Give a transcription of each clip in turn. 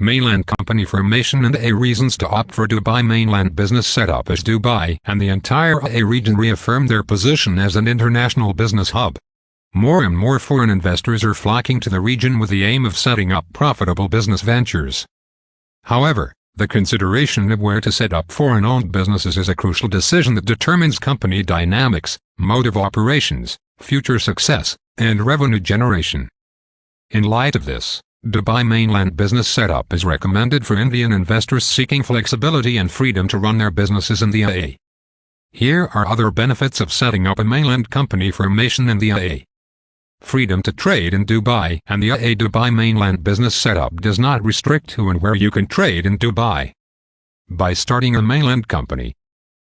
mainland company formation and A reasons to opt for Dubai mainland business setup as Dubai and the entire UAE region reaffirm their position as an international business hub. More and more foreign investors are flocking to the region with the aim of setting up profitable business ventures. However, the consideration of where to set up foreign-owned businesses is a crucial decision that determines company dynamics, mode of operations, future success, and revenue generation. In light of this, Dubai mainland business setup is recommended for Indian investors seeking flexibility and freedom to run their businesses in the UAE. Here are other benefits of setting up a mainland company formation in the UAE. Freedom to trade in Dubai and the UAE Dubai mainland business setup does not restrict who and where you can trade in Dubai. By starting a mainland company,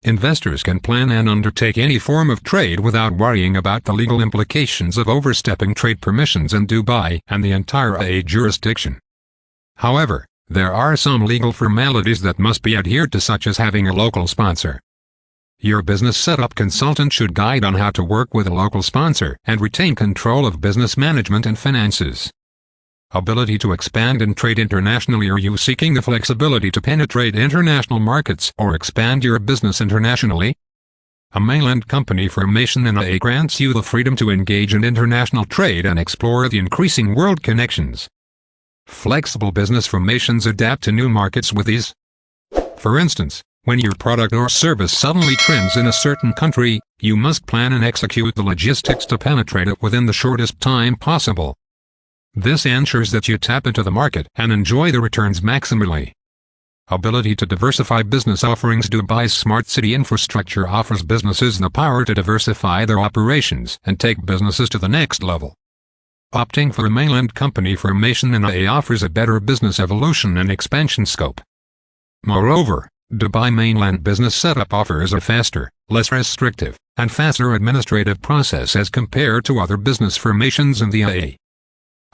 investors can plan and undertake any form of trade without worrying about the legal implications of overstepping trade permissions in Dubai and the entire UAE jurisdiction. However, there are some legal formalities that must be adhered to such as having a local sponsor. Your business setup consultant should guide on how to work with a local sponsor and retain control of business management and finances. Ability to expand and trade internationally Are you seeking the flexibility to penetrate international markets or expand your business internationally? A mainland company formation in UAE grants you the freedom to engage in international trade and explore the increasing world connections. Flexible business formations adapt to new markets with ease. For instance, when your product or service suddenly trends in a certain country, you must plan and execute the logistics to penetrate it within the shortest time possible. This ensures that you tap into the market and enjoy the returns maximally. Ability to diversify business offerings Dubai's smart city infrastructure offers businesses the power to diversify their operations and take businesses to the next level. Opting for a mainland company formation in the UAE offers a better business evolution and expansion scope. Moreover, Dubai mainland business setup offers a faster, less restrictive, and faster administrative process as compared to other business formations in the UAE.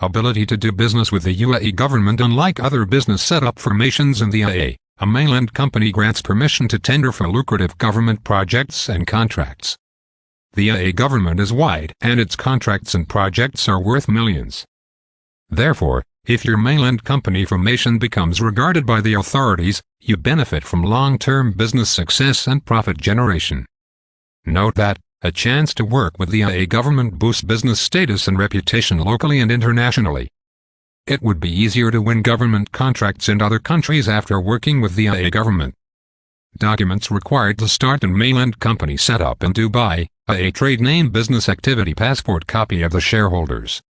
Ability to do business with the UAE government Unlike other business setup formations in the UAE, a mainland company grants permission to tender for lucrative government projects and contracts. The UAE government is wide and its contracts and projects are worth millions. Therefore, if your mainland company formation becomes regarded by the authorities, you benefit from long-term business success and profit generation. Note that, a chance to work with the UAE government boosts business status and reputation locally and internationally. It would be easier to win government contracts in other countries after working with the UAE government. Documents required to start a mainland company set up in Dubai, a trade name business activity passport copy of the shareholders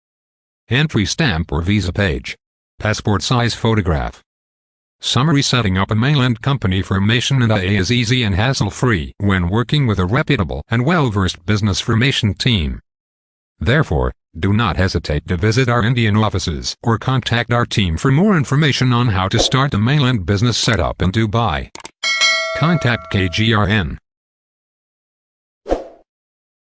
entry stamp or visa page, passport size photograph. Summary Setting up a mainland company formation in UAE is easy and hassle-free when working with a reputable and well-versed business formation team. Therefore, do not hesitate to visit our Indian offices or contact our team for more information on how to start a mainland business setup in Dubai. Contact KGRN